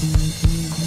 Mm-hmm.